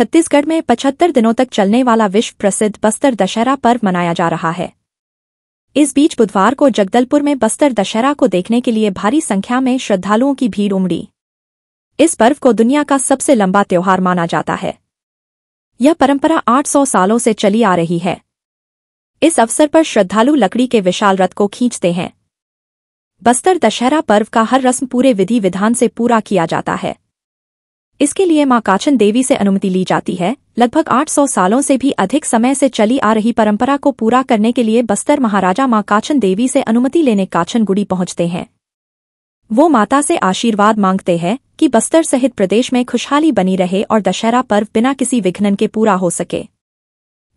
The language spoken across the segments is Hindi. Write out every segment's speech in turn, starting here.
छत्तीसगढ़ में पचहत्तर दिनों तक चलने वाला विश्व प्रसिद्ध बस्तर दशहरा पर्व मनाया जा रहा है। इस बीच बुधवार को जगदलपुर में बस्तर दशहरा को देखने के लिए भारी संख्या में श्रद्धालुओं की भीड़ उमड़ी। इस पर्व को दुनिया का सबसे लंबा त्योहार माना जाता है। यह परंपरा 800 सालों से चली आ रही है। इस अवसर पर श्रद्धालु लकड़ी के विशाल रथ को खींचते हैं। बस्तर दशहरा पर्व का हर रस्म पूरे विधि विधान से पूरा किया जाता है। इसके लिए माँ काचन देवी से अनुमति ली जाती है। लगभग 800 सालों से भी अधिक समय से चली आ रही परंपरा को पूरा करने के लिए बस्तर महाराजा माँ काचन देवी से अनुमति लेने काचन गुड़ी पहुँचते हैं। वो माता से आशीर्वाद मांगते हैं कि बस्तर सहित प्रदेश में खुशहाली बनी रहे और दशहरा पर्व बिना किसी विघ्न के पूरा हो सके।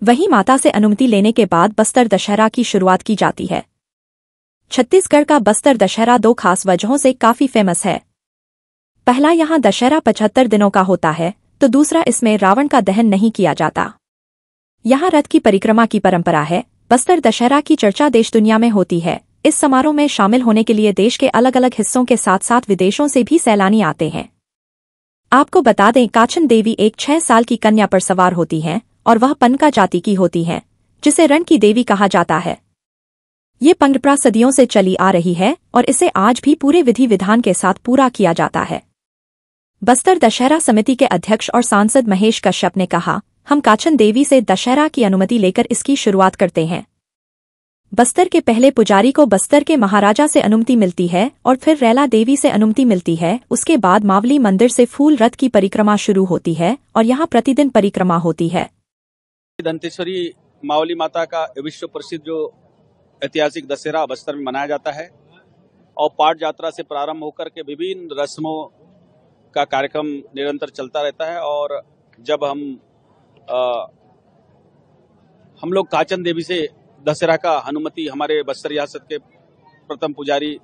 वहीं माता से अनुमति लेने के बाद बस्तर दशहरा की शुरुआत की जाती है। छत्तीसगढ़ का बस्तर दशहरा दो खास वजहों से काफ़ी फ़ेमस है। पहला यहाँ दशहरा पचहत्तर दिनों का होता है तो दूसरा इसमें रावण का दहन नहीं किया जाता। यहाँ रथ की परिक्रमा की परंपरा है, बस्तर दशहरा की चर्चा देश दुनिया में होती है। इस समारोह में शामिल होने के लिए देश के अलग अलग हिस्सों के साथ साथ विदेशों से भी सैलानी आते हैं। आपको बता दें काचन देवी एक छह साल की कन्या पर सवार होती हैं, और वह पनका जाति की होती हैं, जिसे रण की देवी कहा जाता है। ये पंगपरा सदियों से चली आ रही है, और इसे आज भी पूरे विधि विधान के साथ पूरा किया जाता है। बस्तर दशहरा समिति के अध्यक्ष और सांसद महेश कश्यप ने कहा, हम काचन देवी से दशहरा की अनुमति लेकर इसकी शुरुआत करते हैं। बस्तर के पहले पुजारी को बस्तर के महाराजा से अनुमति मिलती है और फिर रैला देवी से अनुमति मिलती है। उसके बाद मावली मंदिर से फूल रथ की परिक्रमा शुरू होती है और यहाँ प्रतिदिन परिक्रमा होती है। दंतेश्वरी मावली माता का विश्व प्रसिद्ध जो ऐतिहासिक दशहरा बस्तर में मनाया जाता है और पाठ यात्रा से प्रारंभ होकर के विभिन्न रस्मों का कार्यक्रम निरंतर चलता रहता है और जब हम आ, हम लोग काचन देवी से दशहरा का अनुमति हमारे बस्तर रियासत के प्रथम पुजारी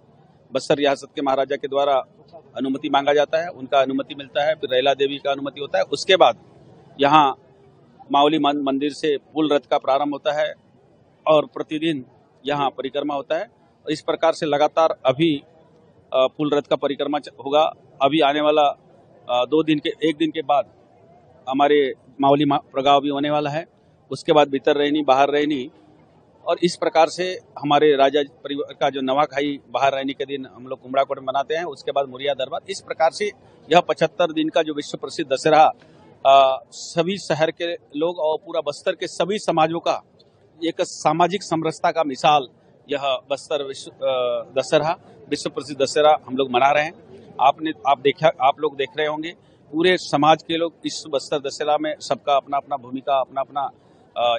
बस्तर रियासत के महाराजा के द्वारा अनुमति मांगा जाता है उनका अनुमति मिलता है फिर रैला देवी का अनुमति होता है। उसके बाद यहाँ मावली मंदिर से पुल रथ का प्रारंभ होता है और प्रतिदिन यहाँ परिक्रमा होता है। इस प्रकार से लगातार अभी पुल रथ का परिक्रमा होगा। अभी आने वाला दो दिन के, एक दिन के बाद हमारे मावली प्रगाव भी होने वाला है। उसके बाद भीतर रहनी बाहर रहनी और इस प्रकार से हमारे राजा परिवार का जो नवाखाई बाहर रहने के दिन हम लोग कुमड़ाकोट मनाते हैं, उसके बाद मुरिया दरबार। इस प्रकार से यह पचहत्तर दिन का जो विश्व प्रसिद्ध दशहरा सभी शहर के लोग और पूरा बस्तर के सभी समाजों का, एक सामाजिक समरसता का मिसाल यह बस्तर विश्व दशहरा, विश्व प्रसिद्ध दशहरा हम लोग मना रहे हैं। आपने, आप देखा, आप लोग देख रहे होंगे, पूरे समाज के लोग इस बस्तर दशहरा में सबका अपना अपना भूमिका अपना अपना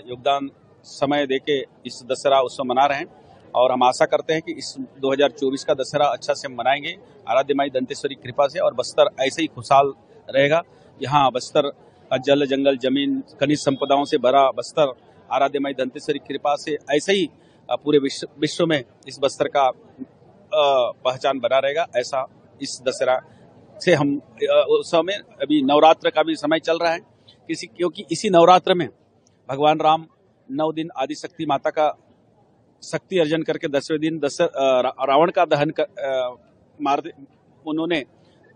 योगदान समय देके इस दशहरा उत्सव मना रहे हैं। और हम आशा करते हैं कि इस 2024 का दशहरा अच्छा से मनाएँगे। आराध्य माई दंतेश्वरी कृपा से और बस्तर ऐसे ही खुशहाल रहेगा। यहाँ बस्तर जल, जंगल, ज़मीन, खनिज संपदाओं से भरा बस्तर, आराध्य माई दंतेश्वरी कृपा से ऐसे ही पूरे विश्व विश्व में इस बस्तर का पहचान बना रहेगा। ऐसा इस दशहरा से हम उस समय अभी नवरात्र का भी समय चल रहा है। किसी क्योंकि इसी नवरात्र में भगवान राम नौ दिन आदि शक्ति माता का शक्ति अर्जन करके दसवें दिन दस रावण का दहन कर, आ, मार उन्होंने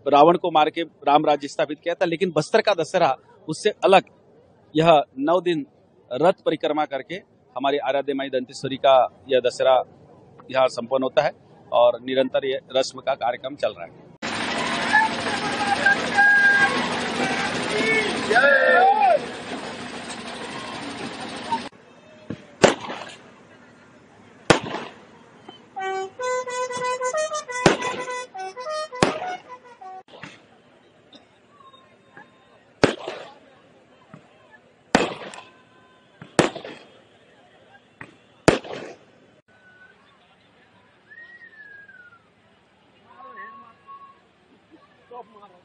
रावण को मार के राम राज्य स्थापित किया था लेकिन बस्तर का दशहरा उससे अलग। यह नौ दिन रथ परिक्रमा करके हमारी आराध्य माई दंतेश्वरी का यह दशहरा यहाँ संपन्न होता है। और निरंतर ये रस्म का कार्यक्रम चल रहा है। mga